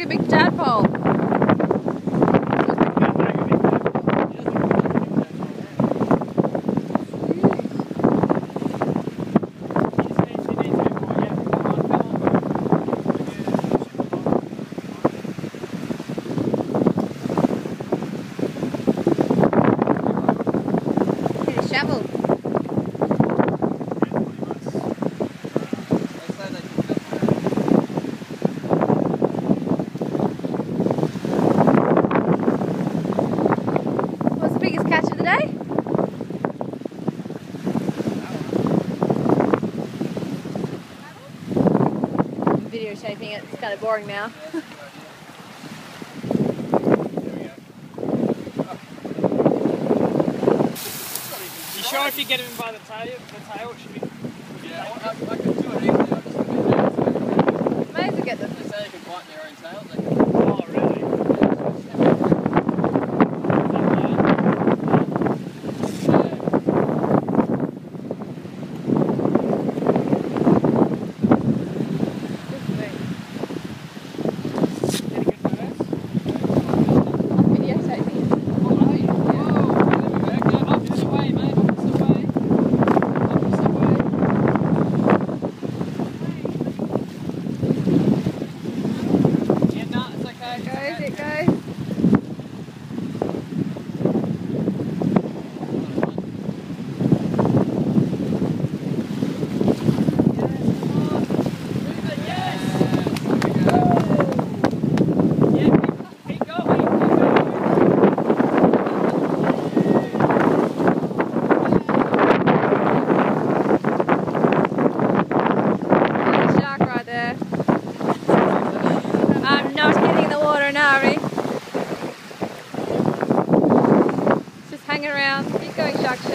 like a big tadpole. videotaping it. It's kind of boring now. you sure if you get him by the tail, the tail it should be... Yeah, I, I, could do it easily. I just... Get the Just say they can bite their own tails. guys. around. Keep going, Shark Show.